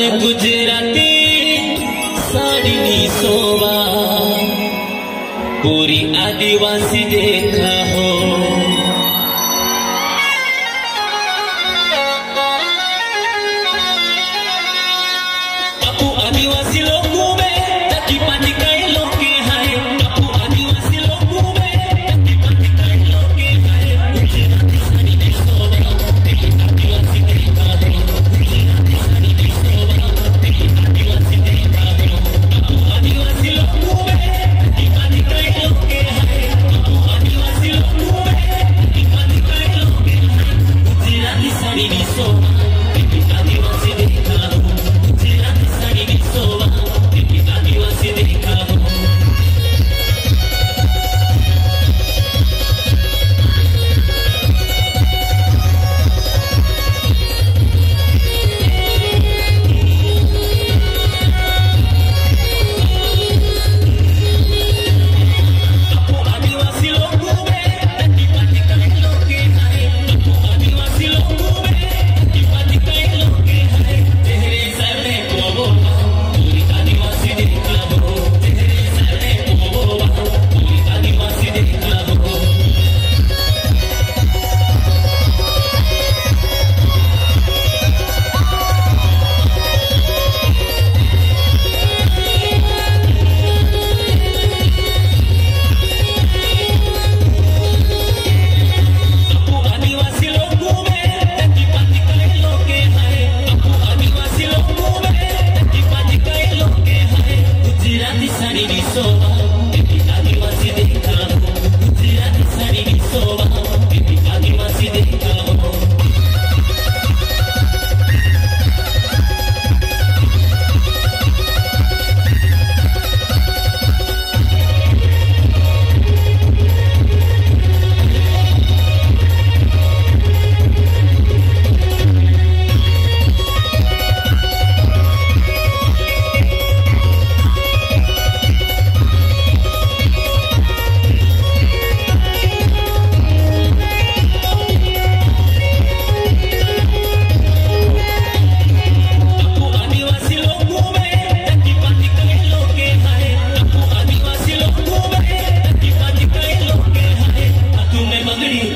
લાલ ગુજરાતી સાડીની શોભા પૂરી આદિવાસી દેખા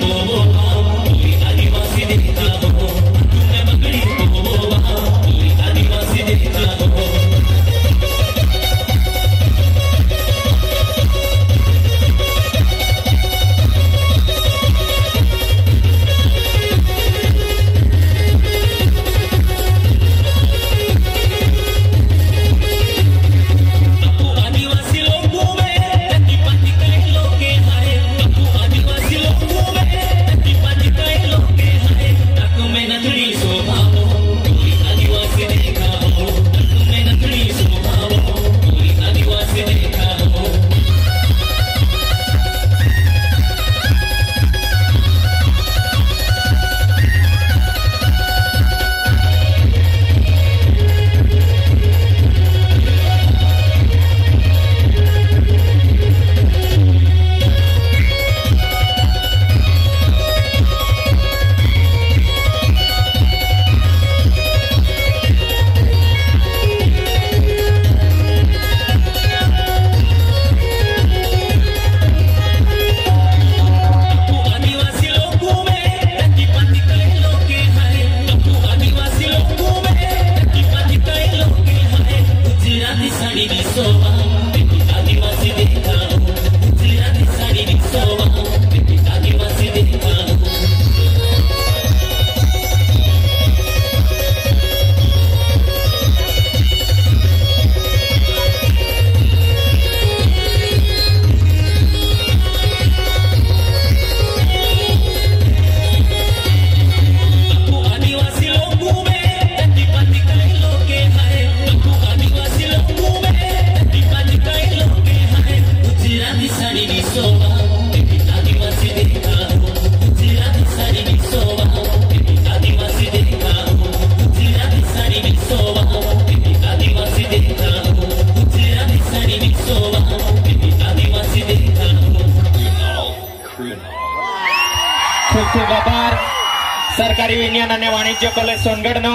勃勃 ખૂબ આભાર સરકારી વિજ્ઞાન અને વાણિજ્ય કોલેજ સોનગઢનો